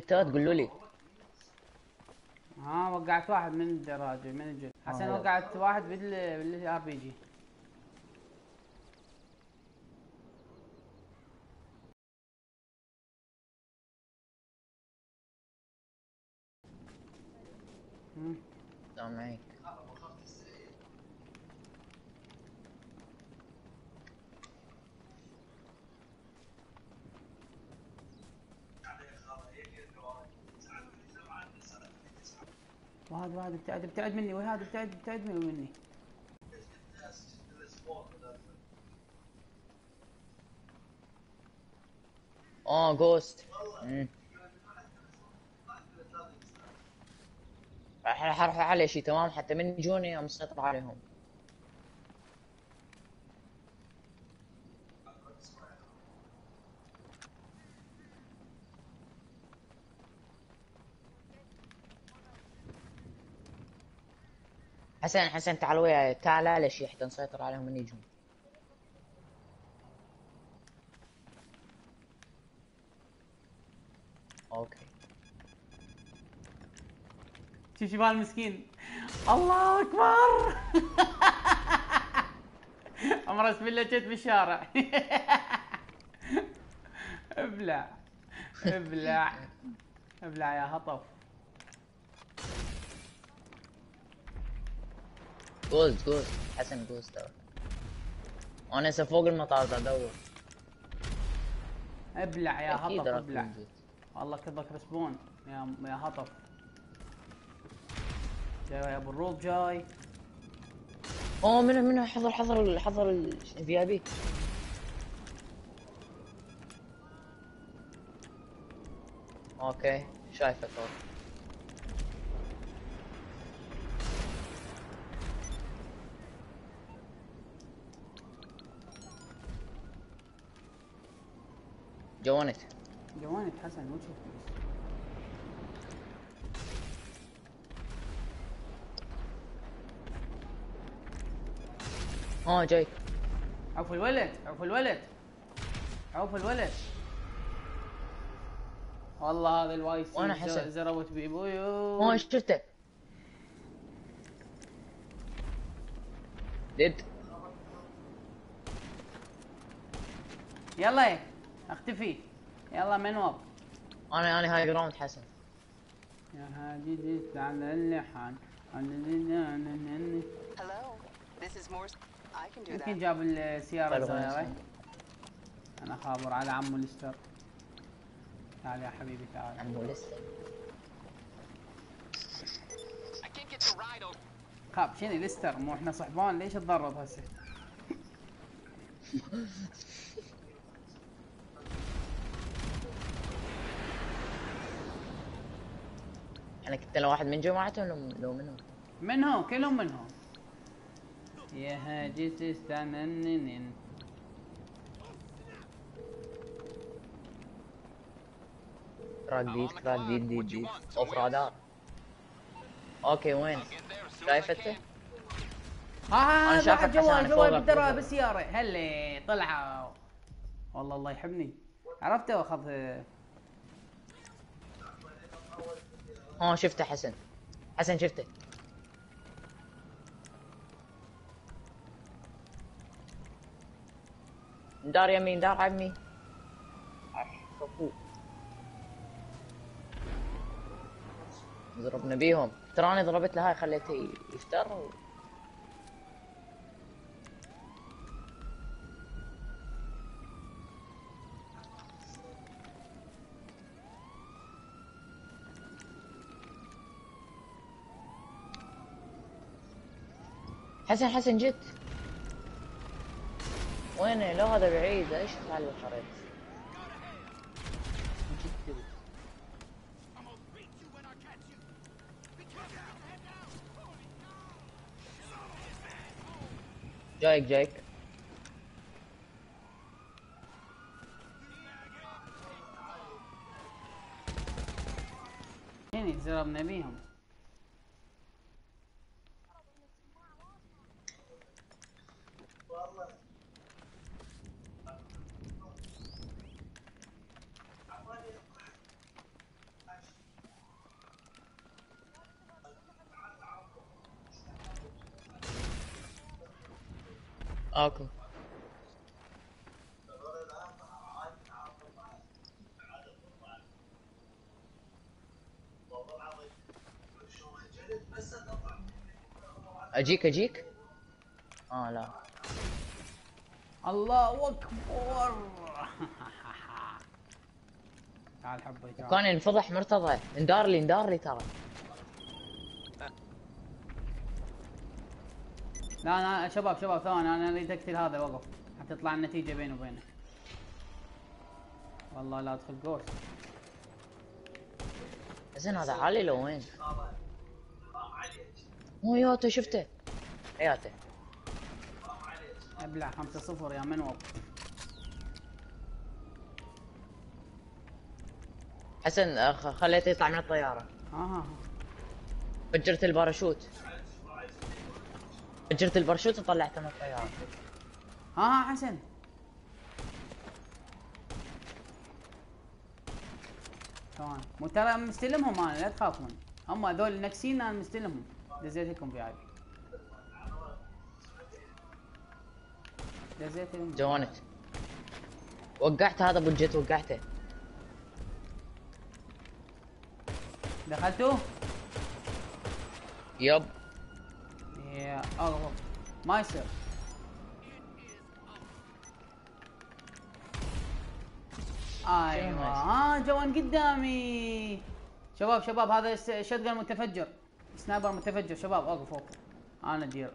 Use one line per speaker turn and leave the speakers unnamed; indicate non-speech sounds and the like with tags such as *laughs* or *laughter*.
شتات قولوا لي
ها وقعت واحد من الدراجة من الجد حسن
آه.
وقعت واحد بال بالار بي جي
السلام
واحد واحد ابتعد ابتعد مني وهذا ابتعد ابتعد مني ومني.
آه جوست. راح راح أروح على شيء تمام؟ حتى من يجوني مسيطر عليهم. حسن حسن تعال وياي تعال شيء حتى نسيطر عليهم من يجون؟ أوكي.
شوف شوف المسكين. الله أكبر. *laughs* أمر اسم الله جيت بالشارع. *laughs* ابلع ابلع ابلع يا هطف.
جوز جوز حسن جوز ترى أنا فوق المطار دا ادور
ابلع يا هطف ابلع. والله كذبك رسبون يا يا هطف. جاي يا أبو الروب جاي.
اوه منو منو؟ حضر حضر حضر الفي اي بي أوكي شايفك أهو. جوانت.
جوانك حسن بس
آه جايك
عوف الولد عوف الولد. عوف الولد. والله هذا الواي سي
وأنا
ز-
حسن.
زربت بيبويو
آه شفته. ديد.
يلا. اختفي يلا منوب
أنا أنا هاي جراوند حسن.
يا هادي على اللحن
Hello, this is Morse. I can do
يمكن. جاب السيارة الصغيرة. أنا خابر على عمو ليستر. تعال يا حبيبي تعال.
عمو
over.
خاب شنو ليستر؟ مو إحنا صحبان ليش تضرب هسه؟ *laughs*
أنا كنت لو واحد من جماعتهم لو لو منهم.
من هو كلهم من هو يا
كراك ديد كراك ديد ديد ديد أوف رادار. أوكي وين؟ شايف أنت؟
ها ها
شايفك
واحد جوال جوال بالدرا. بالسيارة. هلي طلعوا. والله الله يحبني عرفته واخذ
آه شفته حسن. حسن شفته دار يمين دار عمي. ضربنا بيهم تراني ضربت له هاي خليته يفتر و... حسن حسن جت وينه لو هذا بعيد؟ إيش تعال الخريطة جايك جايك.
هني زربنا بيهم
اكو أجيك أجيك. آه لا.
الله أكبر. *laughs* تعال حبي تعال
كان ينفضح مرتضى. اندار لي اندار لي ترى.
لا لا شباب شباب ثواني أنا أريد أقتل هذا وقف حتى تطلع النتيجة بيني وبينه والله لا أدخل جوست
زين هذا عالي لو وين؟ مو ياته شفته؟ ياته.
أبلع 5 0 يا منوب
حسن آه، خليته يطلع من الطيارة.
ها ها
فجرت الباراشوت. فجرت الباراشوت وطلعته من الطيارة.
ها ها حسن ثواني مو ترى مستلمهم أنا لا تخافون. هم هذول نكسين أنا مستلمهم. دزيت لكم في عادي دزيت لهم
جوانت وقعت هذا أبو الجت وقعته.
دخلتوا؟
يب.
الله ما يصير أيوه ها جوان قدامي. شباب شباب هذا شotgun متفجر. سنايبر متفجر. شباب اوقف اوقف أنا دير.